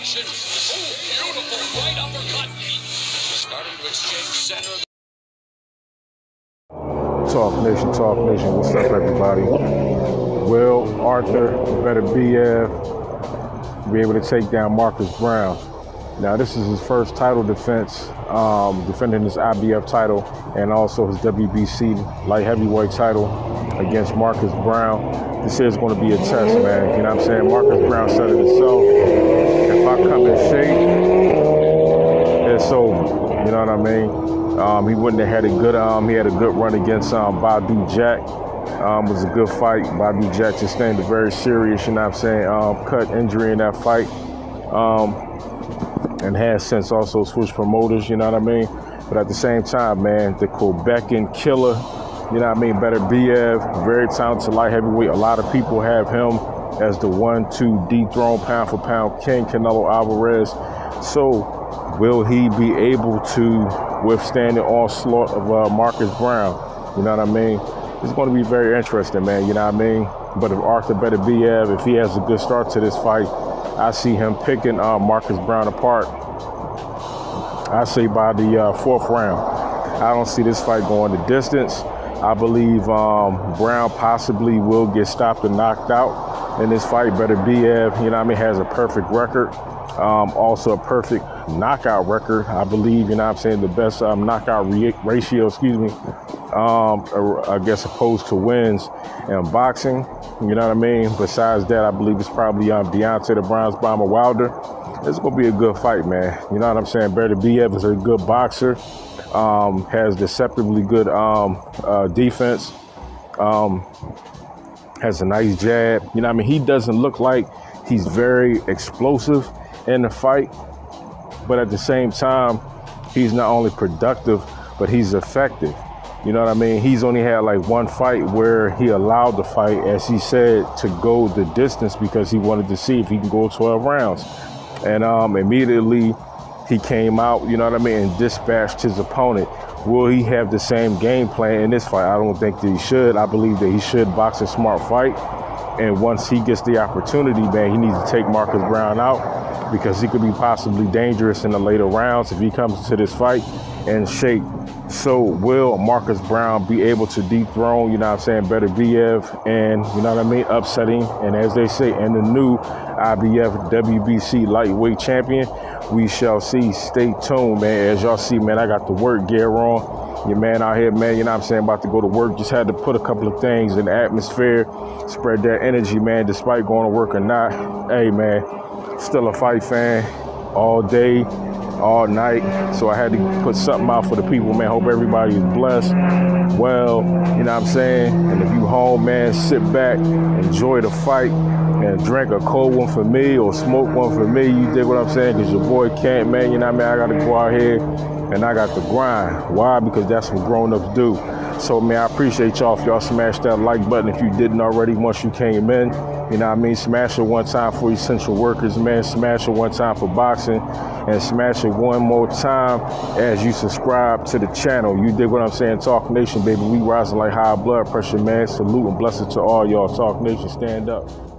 combination. Oh, beautiful right uppercut. Starting to exchange center. Talk Nation, Talk Nation. What's up, everybody? Will Arthur Beterbiev be able to take down Marcus Browne? Now, this is his first title defense, um, defending his IBF title and also his WBC light heavyweight title against Marcus Browne. This is going to be a test, man. You know what I'm saying? Marcus Browne said it himself. If I come in shape, it's over. You know what I mean? Um, he wouldn't have had a good. Um, he had a good run against um, Badou Jack. Um, was a good fight. Badou Jack sustained a very serious, you know what I'm saying, um, cut injury in that fight. Um, and has since also switched promoters, you know what I mean? But at the same time, man, the Quebecan killer, you know what I mean? Beterbiev, very talented light heavyweight. A lot of people have him as the one, two dethrone pound for pound king, Canelo Alvarez. So will he be able to withstand the onslaught of uh, Marcus Browne? You know what I mean? It's going to be very interesting, man. You know what I mean? But if Arthur Better Beterbiev, if he has a good start to this fight, I see him picking uh, Marcus Browne apart. I say by the uh, fourth round. I don't see this fight going the distance. I believe um, Browne possibly will get stopped and knocked out in this fight. Beterbiev, you know what I mean, has a perfect record. Um, also a perfect knockout record. I believe, you know I'm saying, the best um, knockout re- ratio, excuse me, um, I guess opposed to wins in boxing. You know what I mean? Besides that, I believe it's probably um, Deontay the Bronze Bomber Wilder. It's going to be a good fight, man. You know what I'm saying? Beterbiev is a good boxer, um, has deceptively good um, uh, defense, um, has a nice jab. You know what I mean? He doesn't look like he's very explosive in the fight, but at the same time, he's not only productive, but he's effective. You know what I mean? He's only had like one fight where he allowed the fight, as he said, to go the distance because he wanted to see if he can go 12 rounds. And um, immediately he came out, you know what I mean, and dispatched his opponent. Will he have the same game plan in this fight? I don't think that he should. I believe that he should box a smart fight. And once he gets the opportunity, man, he needs to take Marcus Browne out because he could be possibly dangerous in the later rounds if he comes to this fight in shape. So will Marcus Browne be able to dethrone, you know what I'm saying, Beterbiev and, you know what I mean, upsetting, and as they say, and the new IBF WBC lightweight champion, we shall see. Stay tuned, man. As y'all see, man, I got the work gear on. Your man out here, man, you know what I'm saying, about to go to work. Just had to put a couple of things in the atmosphere, spread that energy, man, despite going to work or not. Hey, man, still a fight fan all day, all night. So I had to put something out for the people, man. Hope everybody is blessed. Well, you know what I'm saying? And if you home, man, sit back, enjoy the fight, and drink a cold one for me or smoke one for me. You dig what I'm saying? Because your boy can't, man. You know what I mean? I got to go out here and I got to grind. Why? Because that's what grown ups do. So, man, I appreciate y'all if y'all smash that like button if you didn't already once you came in. You know what I mean? Smash it one time for essential workers, man. Smash it one time for boxing. And smash it one more time as you subscribe to the channel. You dig what I'm saying? Talk Nation, baby. We rising like high blood pressure, man. Salute and blessings to all y'all. Talk Nation, stand up.